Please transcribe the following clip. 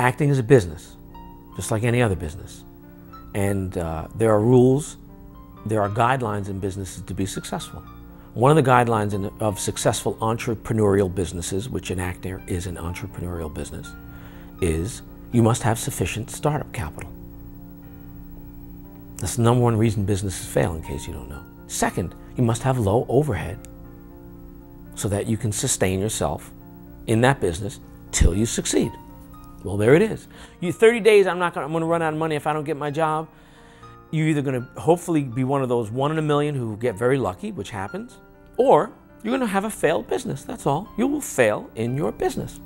acting is a business, just like any other business. And uh, there are rules, there are guidelines in businesses to be successful. One of the guidelines in, of successful entrepreneurial businesses, which an actor is an entrepreneurial business, is you must have sufficient startup capital. That's the number one reason businesses fail, in case you don't know. Second, you must have low overhead so that you can sustain yourself in that business till you succeed. Well, there it is. You 30 days, I'm not gonna, I'm gonna run out of money if I don't get my job. You're either gonna hopefully be one of those one in a million who get very lucky, which happens, or you're gonna have a failed business. That's all. You will fail in your business.